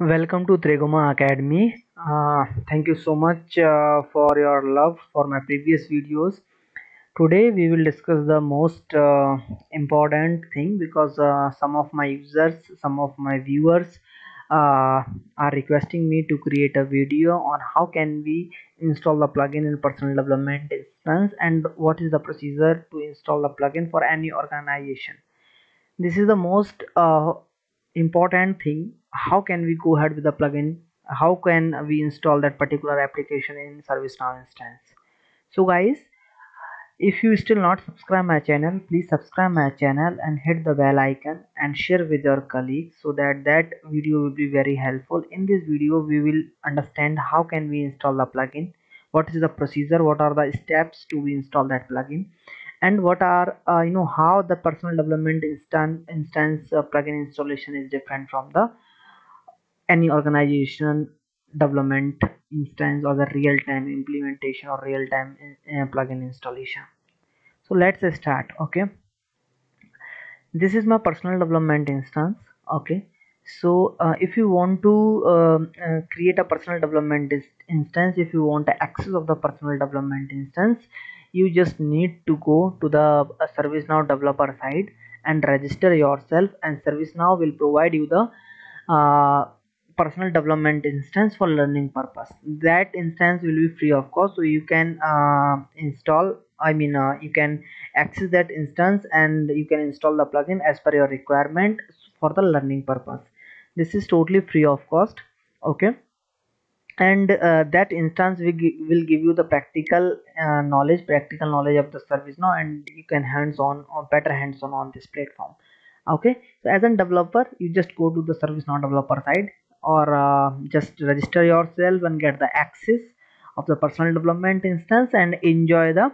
Welcome to Triguma Academy. Uh, thank you so much uh, for your love for my previous videos. Today we will discuss the most uh, important thing because uh, some of my users, some of my viewers uh, are requesting me to create a video on how can we install the plugin in personal development instance and what is the procedure to install the plugin for any organization. This is the most uh, important thing how can we go ahead with the plugin? How can we install that particular application in ServiceNow instance? So guys if you still not subscribe my channel please subscribe my channel and hit the bell icon and share with your colleagues so that that video will be very helpful. In this video we will understand how can we install the plugin what is the procedure what are the steps to install that plugin and what are uh, you know how the personal development instance uh, plugin installation is different from the any organization development instance or the real-time implementation or real-time uh, plugin installation. So let's start okay? This is my personal development instance okay? So uh, if you want to um, uh, create a personal development instance if you want access of the personal development instance you just need to go to the uh, ServiceNow developer side and register yourself and ServiceNow will provide you the uh, personal development instance for learning purpose. That instance will be free of cost so you can uh, install I mean uh, you can access that instance and you can install the plugin as per your requirement for the learning purpose. This is totally free of cost okay? And uh, that instance will, will give you the practical uh, knowledge practical knowledge of the ServiceNow and you can hands on or better hands on on this platform okay? So as a developer you just go to the ServiceNow developer side or uh, just register yourself and get the access of the personal development instance and enjoy the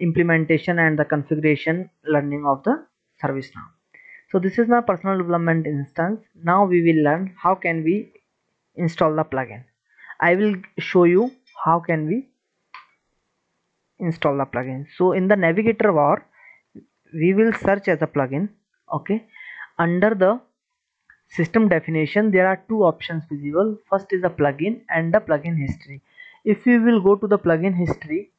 implementation and the configuration learning of the ServiceNow. So this is my personal development instance. Now we will learn how can we install the plugin. I will show you how can we install the plugin. So in the navigator bar we will search as a plugin okay? Under the system definition there are two options visible. First is the plugin and the plugin history. If we will go to the plugin history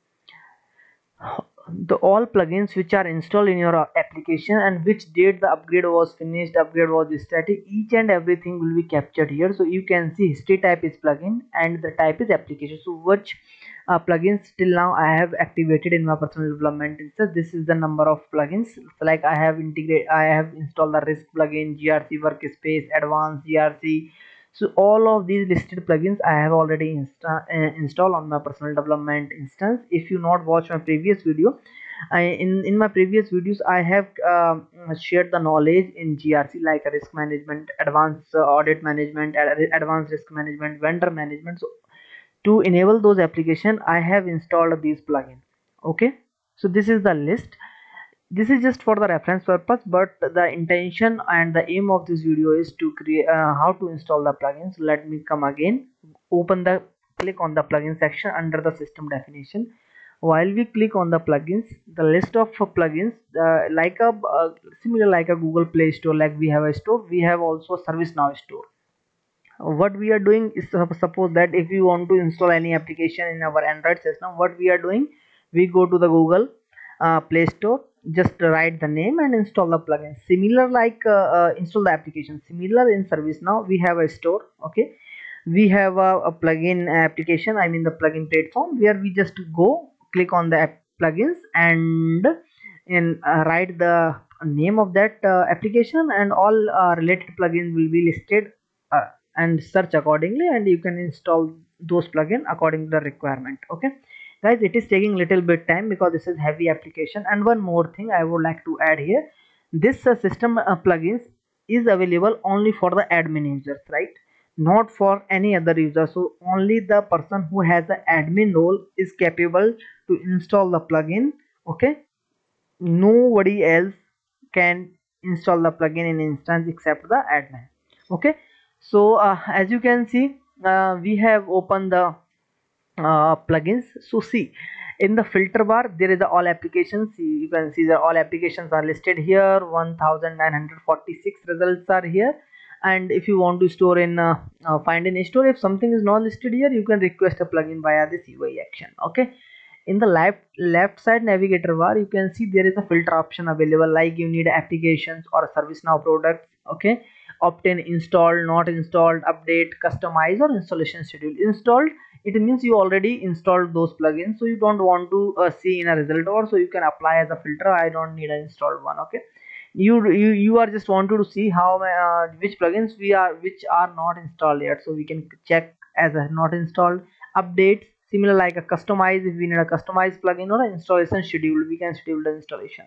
the all plugins which are installed in your application and which date the upgrade was finished upgrade was started each and everything will be captured here. So you can see history type is plugin and the type is application. So which uh, plugins till now i have activated in my personal development instance this is the number of plugins. So like i have integrated i have installed the risk plugin grc workspace advanced grc so all of these listed plugins i have already insta uh, installed on my personal development instance. If you not watch my previous video I, in in my previous videos i have uh, shared the knowledge in grc like risk management advanced uh, audit management advanced risk management vendor management. So to enable those application i have installed these plugin okay? So this is the list. This is just for the reference purpose but the intention and the aim of this video is to create uh, how to install the plugins. Let me come again. Open the click on the plugin section under the system definition. While we click on the plugins the list of plugins uh, like a uh, similar like a google play store like we have a store we have also ServiceNow store what we are doing is suppose that if you want to install any application in our android system what we are doing we go to the google uh, play store just write the name and install the plugin. Similar like uh, uh, install the application. Similar in ServiceNow we have a store okay? We have a, a, plugin application i mean the plugin platform where we just go click on the plugins and in uh, write the name of that uh, application and all uh, related plugins will be listed uh, and search accordingly and you can install those plugin according to the requirement okay? Guys it is taking little bit time because this is heavy application. And one more thing i would like to add here this uh, system uh, plugins is available only for the admin users right? Not for any other user so only the person who has the admin role is capable to install the plugin okay? Nobody else can install the plugin in instance except the admin okay so uh, as you can see uh, we have opened the uh, plugins. So see in the filter bar there is the all applications. You can see the all applications are listed here. 1946 results are here. And if you want to store in uh, uh, find in store if something is not listed here you can request a plugin via this UI action okay? In the left left side navigator bar you can see there is a filter option available like you need applications or ServiceNow products okay obtain installed not installed update customize or installation schedule. Installed it means you already installed those plugins so you don't want to uh, see in a result or so you can apply as a filter i don't need an installed one okay? You you, you are just wanted to see how uh, which plugins we are which are not installed yet. So we can check as a not installed updates similar like a customize if we need a customized plugin or an installation schedule we can schedule the installation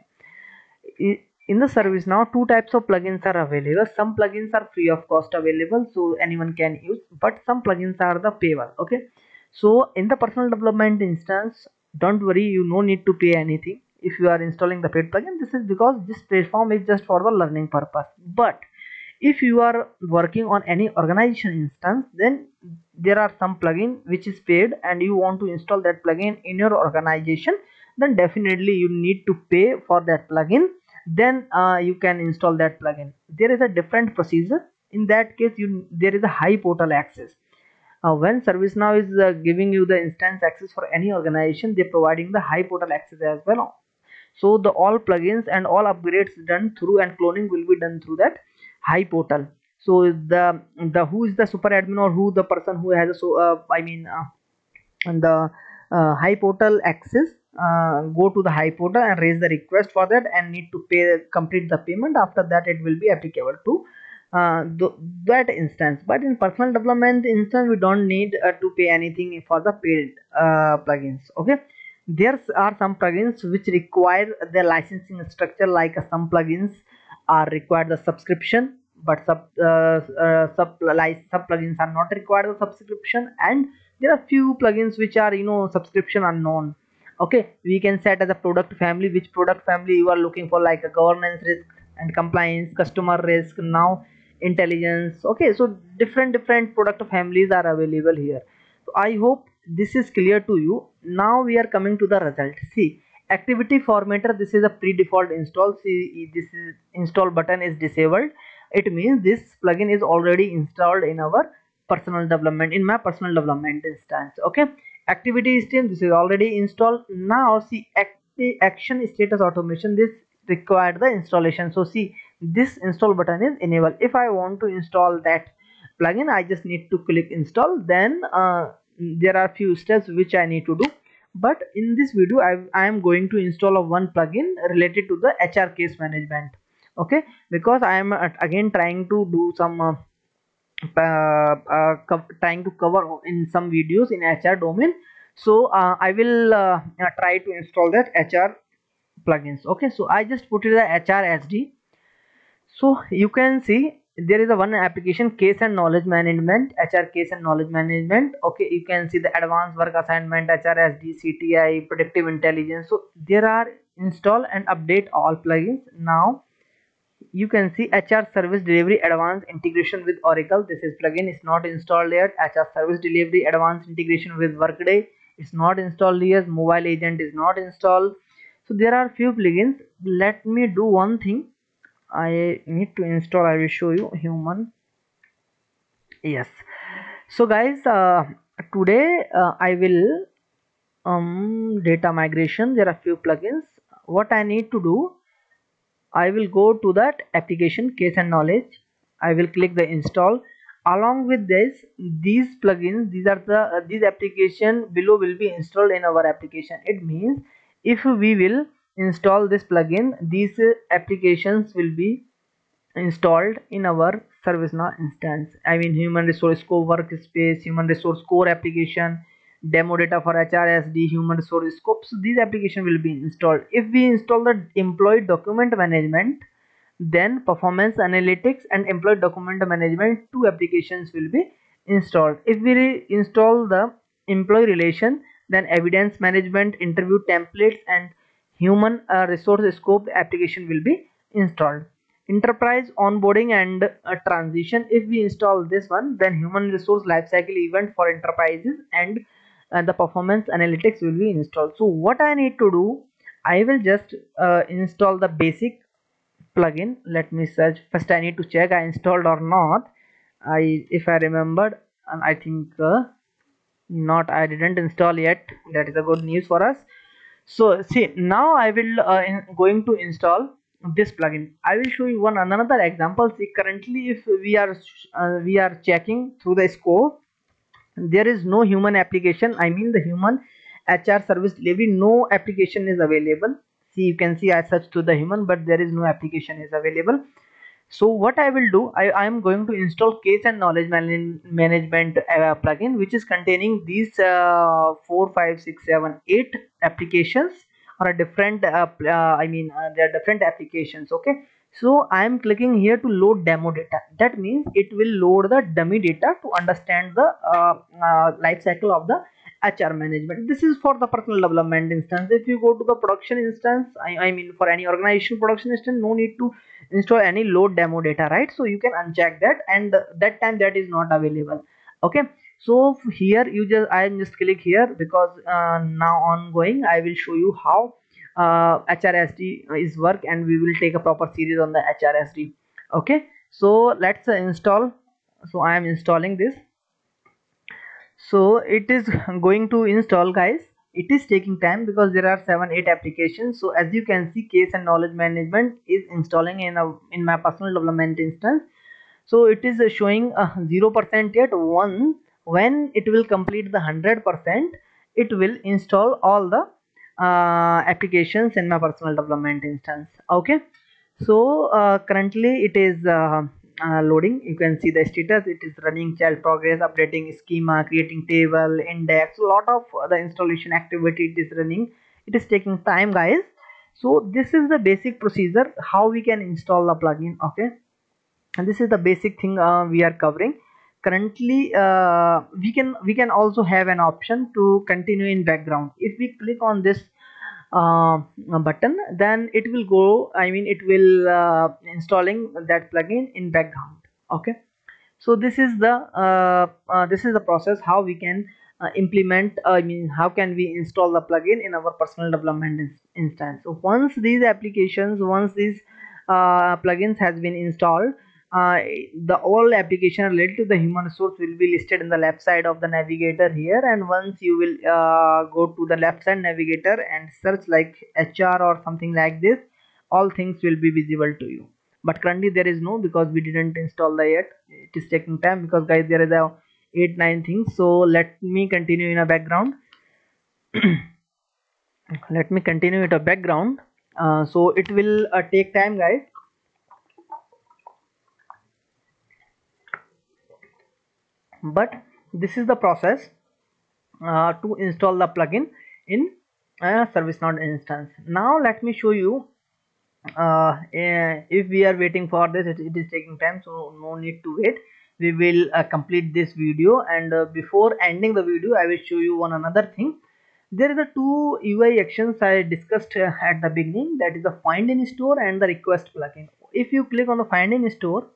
in the ServiceNow two types of plugins are available. Some plugins are free of cost available so anyone can use but some plugins are the payable okay? So in the personal development instance don't worry you no need to pay anything. If you are installing the paid plugin this is because this platform is just for the learning purpose. But if you are working on any organization instance then there are some plugin which is paid and you want to install that plugin in your organization then definitely you need to pay for that plugin then uh, you can install that plugin. There is a different procedure. In that case you there is a HI portal access. Uh, when ServiceNow is uh, giving you the instance access for any organization they're providing the HI portal access as well. So the all plugins and all upgrades done through and cloning will be done through that HI portal. So the the who is the super admin or who the person who has a so uh, i mean uh, the uh, HI portal access uh, go to the HI portal and raise the request for that and need to pay complete the payment. After that it will be applicable to uh, th that instance. But in personal development instance we don't need uh, to pay anything for the paid uh, plugins okay? There are some plugins which require the licensing structure like some plugins are required the subscription but sub uh, sub, sub plugins are not required the subscription. And there are few plugins which are you know subscription unknown okay we can set as a product family. Which product family you are looking for? Like a governance risk and compliance customer risk now intelligence. Okay so different different product families are available here. So i hope this is clear to you. Now we are coming to the result. See activity formatter this is a pre-default install. See this is install button is disabled. It means this plugin is already installed in our personal development in my personal development instance. Okay activity stream this is already installed. Now see action status automation this required the installation. So see this install button is enabled. If i want to install that plugin i just need to click install then uh, there are few steps which i need to do. But in this video i, I am going to install a one plugin related to the hr case management. Okay? Because i am uh, again trying to do some uh, uh, uh, trying to cover in some videos in HR domain. So uh, I will uh, try to install that HR plugins. Okay so I just put it the HR SD so you can see there is a one application case and knowledge management HR case and knowledge management. Okay you can see the advanced work assignment HR SD CTI predictive intelligence. So there are install and update all plugins. Now you can see HR service delivery advanced integration with Oracle. This is plugin. Is not installed yet. HR service delivery advanced integration with Workday. Is not installed yet. Mobile agent is not installed. So there are few plugins. Let me do one thing. I need to install. I will show you human. Yes. So guys uh, today uh, I will um, data migration. There are few plugins. What I need to do I will go to that application case and knowledge. I will click the install. Along with this these plugins these are the uh, these application below will be installed in our application. It means if we will install this plugin these uh, applications will be installed in our ServiceNow instance. I mean human resource core workspace human resource core application demo data for HRSD human resource scope so these application will be installed. If we install the employee document management then performance analytics and employee document management two applications will be installed. If we install the employee relation then evidence management interview templates and human uh, resource scope application will be installed. Enterprise onboarding and uh, transition. If we install this one then human resource lifecycle event for enterprises and and the performance analytics will be installed. So what i need to do i will just uh, install the basic plugin. Let me search. First i need to check i installed or not. I if i remembered and i think uh, not i didn't install yet. That is a good news for us. So see now i will uh, in, going to install this plugin. I will show you one another example. See currently if we are uh, we are checking through the scope there is no human application. I mean the human hr service delivery no application is available. See you can see i search to the human but there is no application is available. So what i will do i i am going to install case and knowledge man management uh, plugin which is containing these uh, four five six seven eight applications. Or a different uh, uh i mean uh, there are different applications okay so i am clicking here to load demo data. That means it will load the dummy data to understand the uh, uh, life cycle of the hr management. This is for the personal development instance. If you go to the production instance I, I mean for any organization production instance no need to install any load demo data right? So you can uncheck that and that time that is not available. Okay? So here you just i am just click here because uh, now ongoing i will show you how uh, HRSD is work and we will take a proper series on the HRSD okay? So let's uh, install. So I am installing this. So it is going to install guys. It is taking time because there are seven eight applications. So as you can see case and knowledge management is installing in a in my personal development instance. So it is uh, showing a zero percent yet. One when it will complete the hundred percent it will install all the uh, applications in my personal development instance. Okay? So uh, currently it is uh, uh, loading. You can see the status. It is running child progress updating schema creating table index a lot of the installation activity it is running. It is taking time guys. So this is the basic procedure how we can install the plugin. Okay? And this is the basic thing uh, we are covering. Currently uh, we can we can also have an option to continue in background. If we click on this button then it will go i mean it will uh, installing that plugin in background okay? So this is the uh, uh this is the process how we can uh, implement i mean how can we install the plugin in our personal development instance. So once these applications once these uh, plugins has been installed uh, the all application related to the human resource will be listed in the left side of the navigator here. And once you will uh, go to the left side navigator and search like HR or something like this all things will be visible to you. But currently there is no because we didn't install the yet. It is taking time because guys there is a 8 9 things. So let me continue in a background. Let me continue it a background. Uh, so it will uh, take time guys but this is the process uh, to install the plugin in a ServiceNow instance. Now let me show you uh, if we are waiting for this it, it is taking time so no need to wait. We will uh, complete this video and uh, before ending the video I will show you one another thing. There is a two UI actions I discussed uh, at the beginning that is the find in store and the request plugin. If you click on the find in store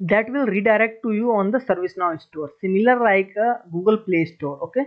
that will redirect to you on the ServiceNow store. Similar like a Google Play Store okay?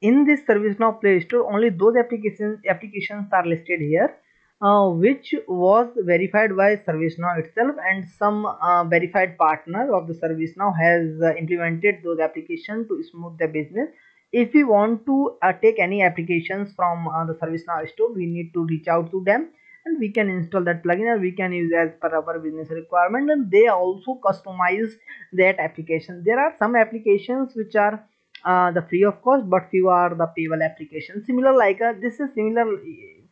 In this ServiceNow Play Store only those applications applications are listed here uh, which was verified by ServiceNow itself and some uh, verified partner of the ServiceNow has uh, implemented those applications to smooth the business. If we want to uh, take any applications from uh, the ServiceNow store we need to reach out to them and we can install that plugin and we can use as per our business requirement. And they also customize that application. There are some applications which are uh, the free of cost but few are the payable applications. Similar like uh, this is similar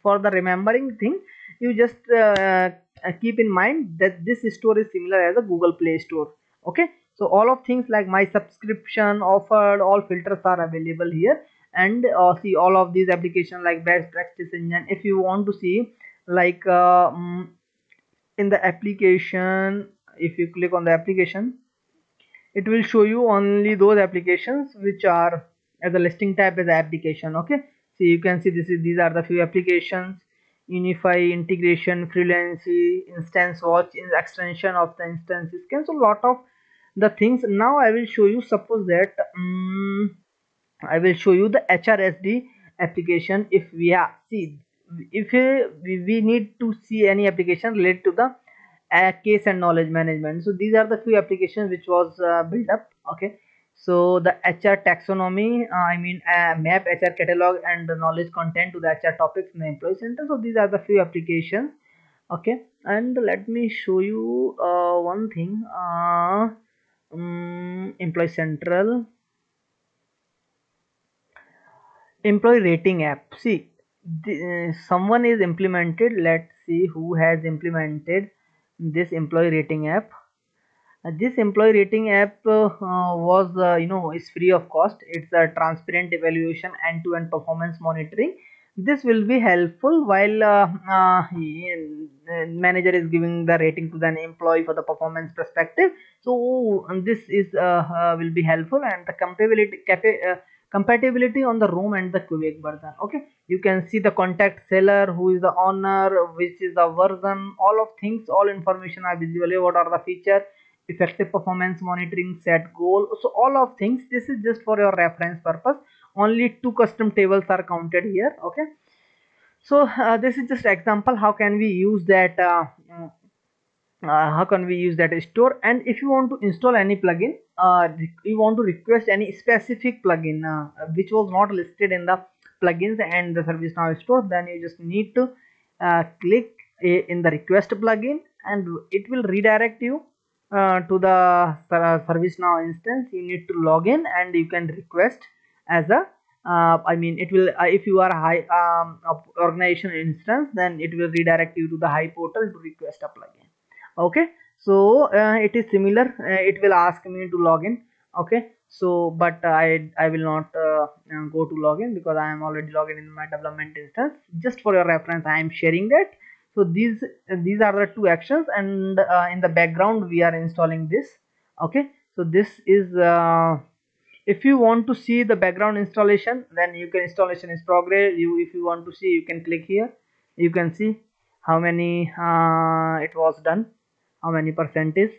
for the remembering thing. You just uh, uh, keep in mind that this store is similar as a google play store. Okay? So all of things like my subscription offered all filters are available here. And uh, see all of these applications like best practice engine. If you want to see like uh, mm, in the application if you click on the application it will show you only those applications which are as a listing type as application okay? So you can see this is these are the few applications. Unify integration freelancy instance watch in extension of the instances. Can so lot of the things. Now i will show you suppose that um, i will show you the hrsd application if we have see if we, we need to see any application related to the uh, case and knowledge management. So these are the few applications which was uh, built up okay? So the hr taxonomy uh, i mean uh, map hr catalog and the knowledge content to the hr topics in the employee center. So these are the few applications okay? And let me show you uh, one thing uh, um, employee central employee rating app. See the, uh, someone is implemented let's see who has implemented this employee rating app. Uh, this employee rating app uh, was uh, you know is free of cost. It's a transparent evaluation end-to-end -end performance monitoring. This will be helpful while uh, uh, manager is giving the rating to the employee for the performance perspective. So this is will be helpful and the compatibility compatibility on the Rome and the Quebec version okay? You can see the contact seller who is the owner which is the version all of things all information are visible. What are the feature effective performance monitoring set goal. So all of things this is just for your reference purpose. Only two custom tables are counted here okay? So uh, this is just example how can we use that uh, uh, how can we use that store? And if you want to install any plugin uh, you want to request any specific plugin uh, which was not listed in the plugins and the ServiceNow store then you just need to uh, click in the request plugin and it will redirect you uh, to the uh, ServiceNow instance. You need to log in and you can request as a I mean it will if you are high um, organization instance then it will redirect you to the HI portal to request a plugin okay? So uh, it is similar. Uh, it will ask me to log in. Okay? So but i i will not uh, uh go to login because i am already logged in my development instance. Just for your reference i am sharing that. So these these are the two actions and uh, in the background we are installing this. Okay? So this is uh, if you want to see the background installation then you can installation is progress. You if you want to see you can click here. You can see how many it was done how many percent is?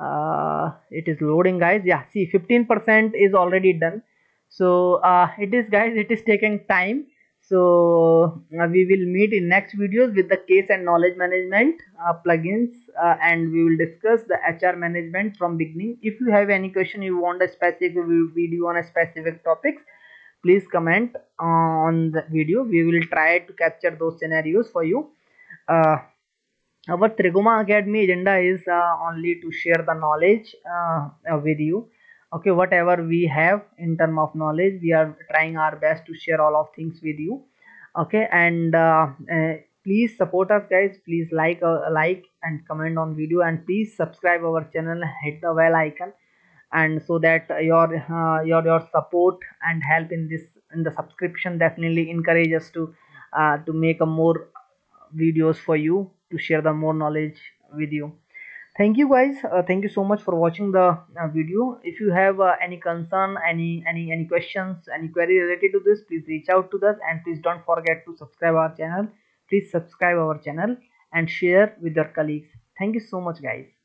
Uh, it is loading guys. Yeah see 15 percent is already done. So uh, it is guys it is taking time. So uh, we will meet in next videos with the case and knowledge management uh, plugins uh, and we will discuss the hr management from beginning. If you have any question you want a specific video on a specific topics please comment on the video. We will try to capture those scenarios for you. Uh, our Triguma Academy agenda is uh, only to share the knowledge uh, with you. Okay whatever we have in term of knowledge we are trying our best to share all of things with you. Okay and uh, uh, please support us guys. Please like uh, like and comment on video and please subscribe our channel. Hit the bell icon and so that your uh, your your support and help in this in the subscription definitely encourage us to uh, to make a more videos for you to share the more knowledge with you. Thank you guys. Uh, thank you so much for watching the uh, video. If you have uh, any concern any any any questions any query related to this please reach out to us. And please don't forget to subscribe our channel. Please subscribe our channel and share with your colleagues. Thank you so much guys